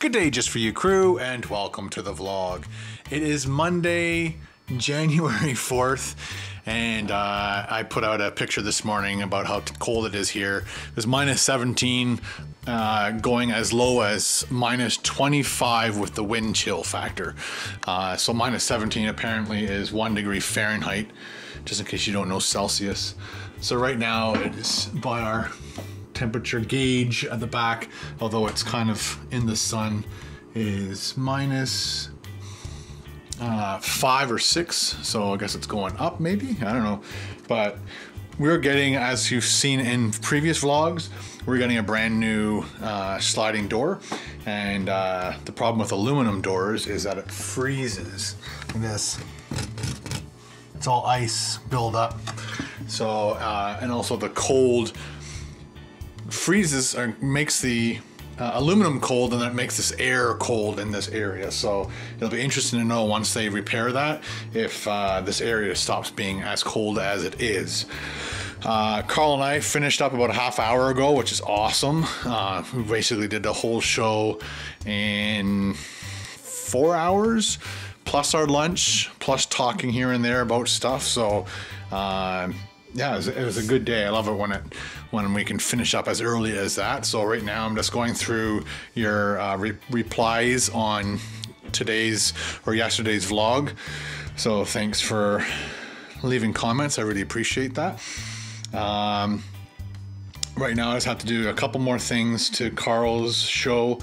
Good day, just for you, crew, and welcome to the vlog. It is Monday, January 4th, and uh, I put out a picture this morning about how cold it is here. It was minus 17, uh, going as low as minus 25 with the wind chill factor. Uh, so minus 17 apparently is one degree Fahrenheit, just in case you don't know Celsius. So right now it is by our temperature gauge at the back, although it's kind of in the sun, is minus uh, five or six. So I guess it's going up maybe, I don't know. But we're getting, as you've seen in previous vlogs, we're getting a brand new uh, sliding door. And uh, the problem with aluminum doors is that it freezes. Like this. It's all ice build up. So, uh, and also the cold freezes or makes the uh, aluminum cold and then it makes this air cold in this area. So it'll be interesting to know once they repair that if uh, this area stops being as cold as it is. Uh, Carl and I finished up about a half hour ago, which is awesome. Uh, we basically did the whole show in four hours, plus our lunch, plus talking here and there about stuff. So uh, yeah, it was, it was, a good day. I love it when it when we can finish up as early as that. So right now I'm just going through your uh, re replies on today's or yesterday's vlog. So thanks for leaving comments. I really appreciate that. Um, right now I just have to do a couple more things to Carl's show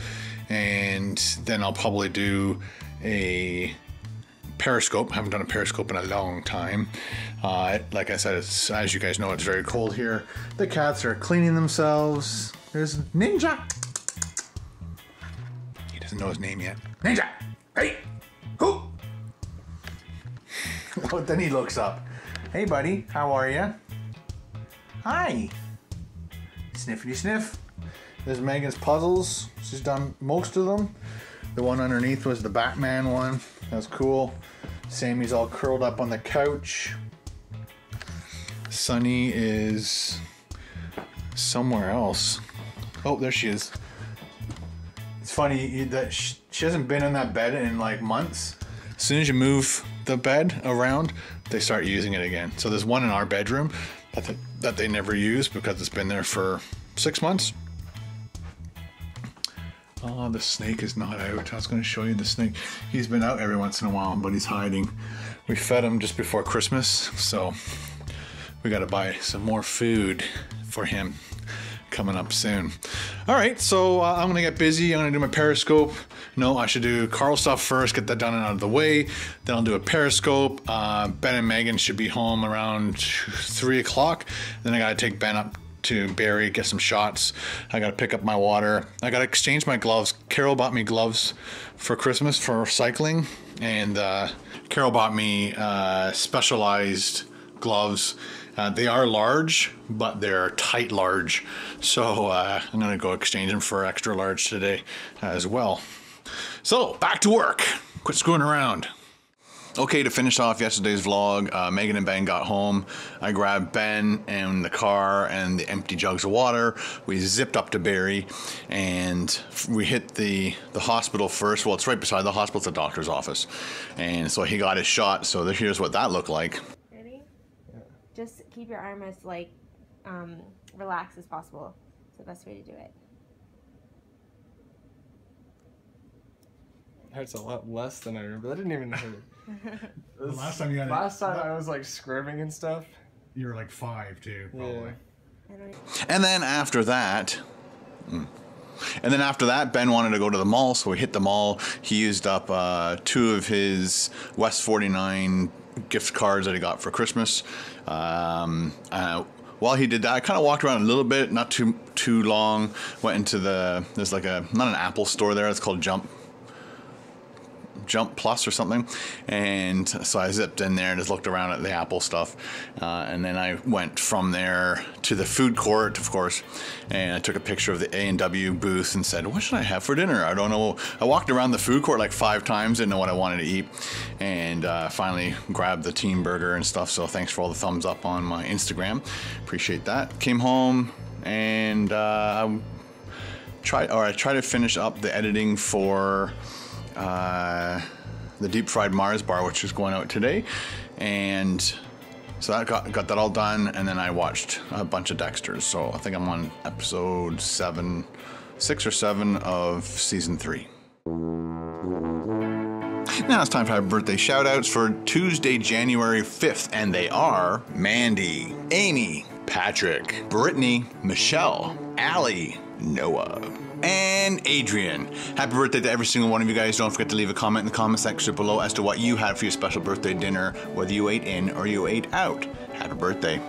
and then I'll probably do a periscope. Haven't done a periscope in a long time. Uh, like I said, as you guys know, it's very cold here. The cats are cleaning themselves. There's Ninja. He doesn't know his name yet. Ninja. Hey. Who? oh, then he looks up. Hey, buddy. How are you? Hi. Sniffity sniff. There's Megan's puzzles. She's done most of them. The one underneath was the Batman one. That's cool. Sammy's all curled up on the couch. Sunny is somewhere else. Oh, there she is. It's funny that she hasn't been in that bed in like months. As soon as you move the bed around, they start using it again. So there's one in our bedroom that they, that they never use because it's been there for six months. Oh, the snake is not out. I was going to show you the snake. He's been out every once in a while, but he's hiding. We fed him just before Christmas, so we got to buy some more food for him coming up soon. All right, so uh, I'm gonna get busy. I'm gonna do my Periscope. No, I should do Carl stuff first, get that done and out of the way. Then I'll do a Periscope. Uh, ben and Megan should be home around three o'clock. Then I gotta take Ben up to Barrie, get some shots. I got to pick up my water. I got to exchange my gloves. Carol bought me gloves for Christmas for cycling, and uh, Carol bought me uh, specialized gloves. Uh, they are large, but they're tight large. So uh, I'm going to go exchange them for extra large today as well. So back to work. Quit screwing around. Okay, to finish off yesterday's vlog, uh, Megan and Ben got home. I grabbed Ben and the car and the empty jugs of water. We zipped up to Barrie and we hit the, the hospital first. Well, it's right beside the hospital, it's a doctor's office. And so he got his shot, so here's what that looked like. Ready? Yeah. Just keep your arm as like um, relaxed as possible. It's the best way to do it. hurts a lot less than I remember. That didn't even hurt. the last time you had last time I was like scrimming and stuff. You were like five too, probably. Yeah. And then after that. Mm. And then after that, Ben wanted to go to the mall, so we hit the mall. He used up uh, two of his West 49 gift cards that he got for Christmas. Um, uh, while he did that, I kind of walked around a little bit, not too too long. Went into the there's like a not an Apple store there. It's called Jump Jump Plus or something. And so I zipped in there and just looked around at the Apple stuff. Uh, and then I went from there to the food court, of course, and I took a picture of the A&W booth and said, what should I have for dinner? I don't know. I walked around the food court like five times, didn't know what I wanted to eat. And uh, finally grabbed the Teen Burger and stuff. So thanks for all the thumbs up on my Instagram. Appreciate that. Came home and uh, tried, or I tried to finish up the editing for uh, the deep fried Mars bar, which is going out today, and so that got got that all done. And then I watched a bunch of Dexter's. So I think I'm on episode seven, six or seven of season three. Now it's time for our birthday shout outs for Tuesday, January 5th, and they are Mandy, Amy, Patrick, Brittany, Michelle, Allie, Noah, and Adrian. Happy birthday to every single one of you guys. Don't forget to leave a comment in the comment section below as to what you had for your special birthday dinner, whether you ate in or you ate out. Happy birthday.